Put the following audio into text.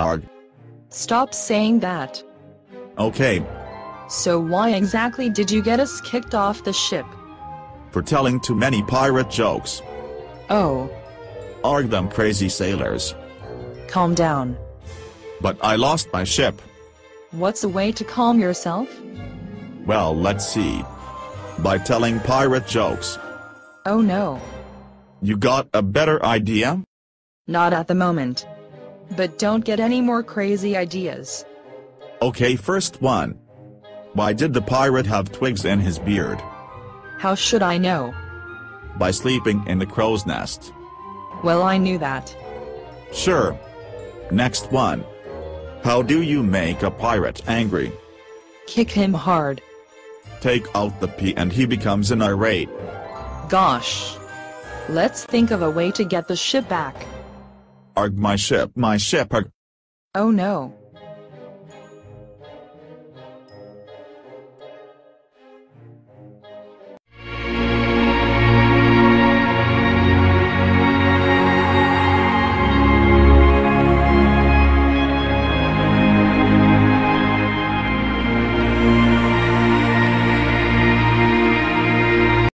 Arg. Stop saying that. Okay, So why exactly did you get us kicked off the ship? for telling too many pirate jokes. Oh, Arg them crazy sailors. calm down. But I lost my ship. What's a way to calm yourself? Well, let's see. By telling pirate jokes. Oh no, You got a better idea? not at the moment. But don't get any more crazy ideas. Okay, first one. Why did the pirate have twigs in his beard? How should I know? By sleeping in the crow's nest. Well, I knew that. Sure. Next one. How do you make a pirate angry? Kick him hard. Take out the P and he becomes an irate. Gosh. Let's think of a way to get the ship back. Arg my ship, my ship, arg. Oh no.